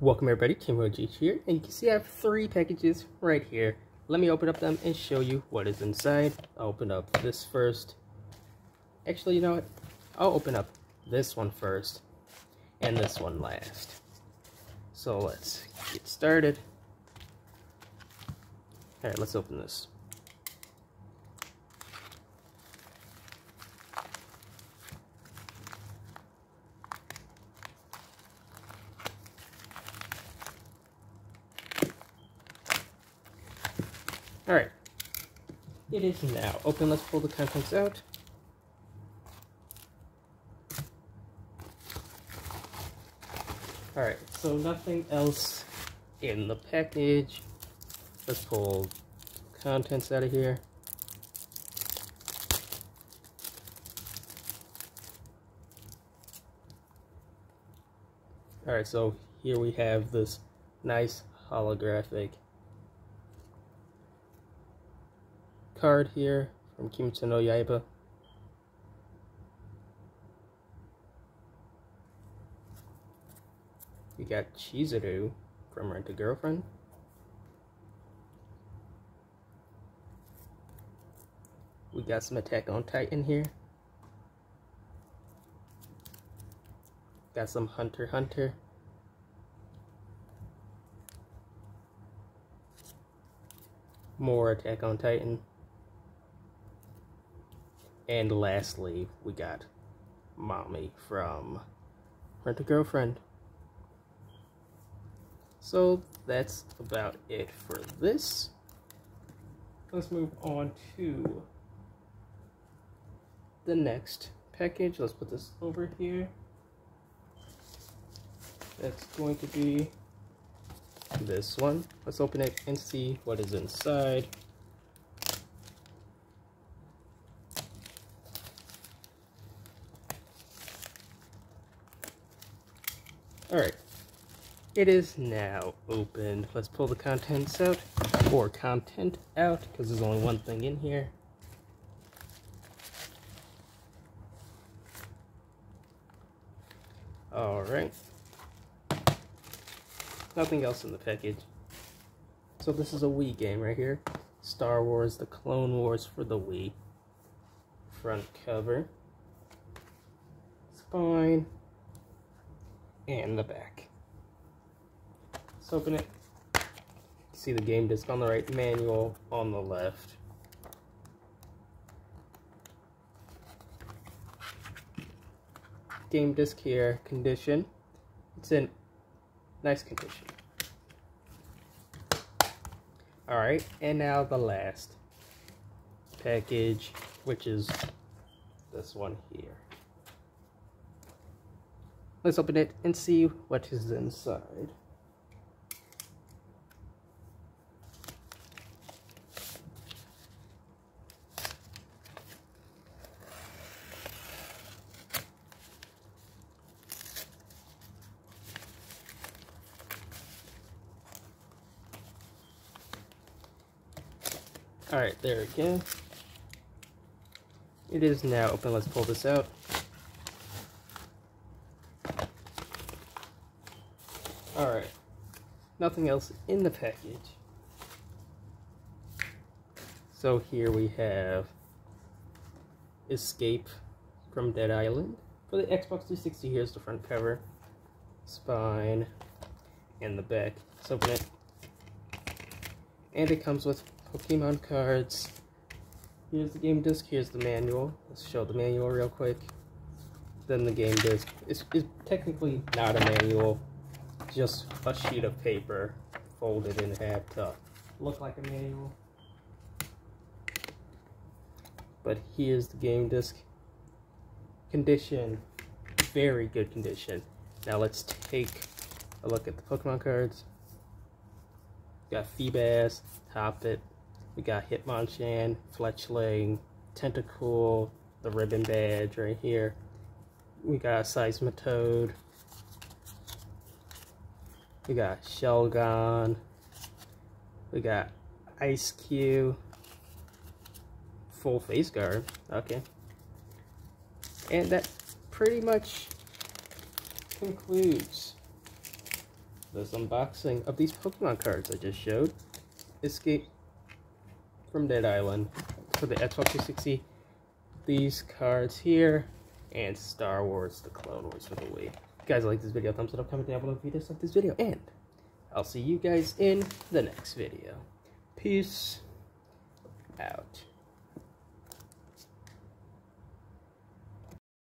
Welcome everybody, KimOG here, and you can see I have three packages right here. Let me open up them and show you what is inside. I'll open up this first. Actually, you know what? I'll open up this one first, and this one last. So let's get started. Alright, let's open this. Alright. It is now open. Let's pull the contents out. Alright, so nothing else in the package. Let's pull contents out of here. Alright, so here we have this nice holographic card here from Kimetsu no Yaiba. We got Chizuru from Rent a Girlfriend. We got some Attack on Titan here. Got some Hunter Hunter. More Attack on Titan. And lastly, we got Mami from Rent a Girlfriend. So that's about it for this. Let's move on to the next package. Let's put this over here. That's going to be this one. Let's open it and see what is inside. Alright. It is now open. Let's pull the contents out. Or content out, because there's only one thing in here. Alright. Nothing else in the package. So this is a Wii game right here. Star Wars The Clone Wars for the Wii. Front cover. Spine and the back. Let's open it. See the game disc on the right, manual on the left. Game disc here, condition. It's in nice condition. Alright, and now the last package, which is this one here. Let's open it and see what is inside. Alright, there we go. It is now open. Let's pull this out. Alright. Nothing else in the package. So here we have Escape from Dead Island. For the Xbox 360, here's the front cover, spine, and the back. Let's open it. And it comes with Pokemon cards. Here's the game disc, here's the manual. Let's show the manual real quick. Then the game disc. It's, it's technically not a manual, just a sheet of paper folded in half to look like a manual. But here's the game disc. Condition, very good condition. Now let's take a look at the Pokemon cards. We got Feebas, Toppet, we got Hitmonchan, Fletchling, Tentacool, the ribbon badge right here. We got Seismitoad, we got Shelgon. We got Ice Cube. Full face guard. Okay. And that pretty much concludes this unboxing of these Pokemon cards I just showed. Escape from Dead Island for the Xbox 360. These cards here, and Star Wars The Clone Wars for the Wii. You guys like this video, thumbs it up, comment down below if you dislike this video, and I'll see you guys in the next video. Peace out.